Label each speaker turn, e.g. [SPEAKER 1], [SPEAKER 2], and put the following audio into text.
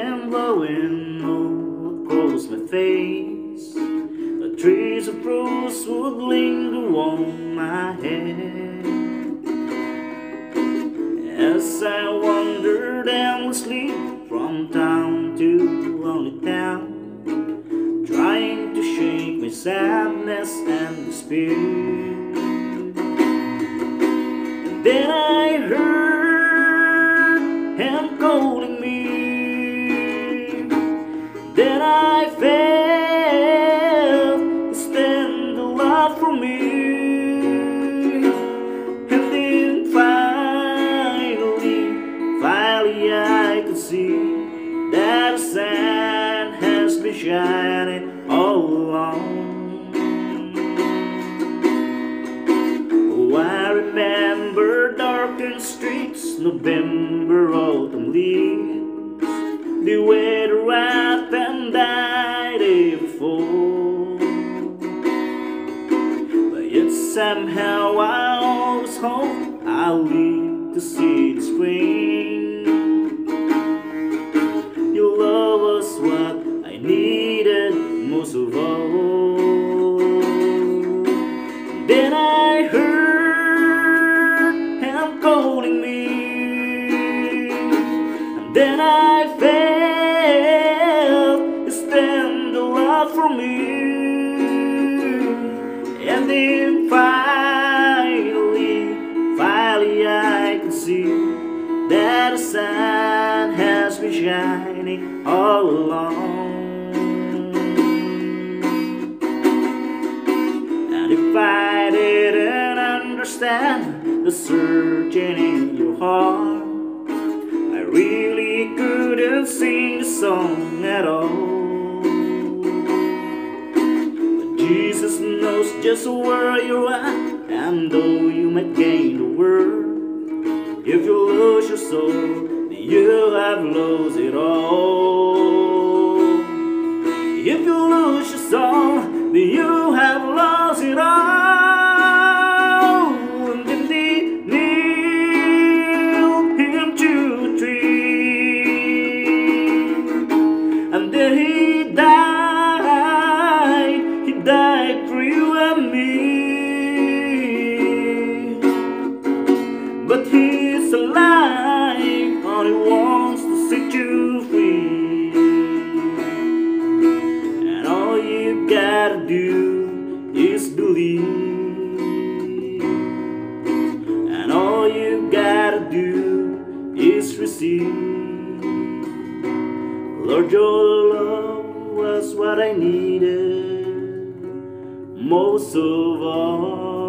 [SPEAKER 1] and blowing all across my face. A trace of rose would linger on my head. As I wandered endlessly from town to lonely town, trying to shake my sadness and despair. Been shining all along. Oh, I remember darkened streets, November autumn leaves. The weather up and died day before. But yet somehow I always hope I'll live to see the spring. Of all. Then I heard him calling me. And then I felt his tender love for me. And then finally, finally I could see that the sun has been shining all along. If I didn't understand the searching in your heart, I really couldn't sing the song at all. But Jesus knows just where you're at, and though you might gain the world, if you lose your soul, then you have lost it all. If you lose your soul, then you have lost all. And him to and then he died. He died for you and me. But he's alive, and he wants to set you free. And all you gotta do believe. And all you gotta do is receive. Lord, your love was what I needed most of all.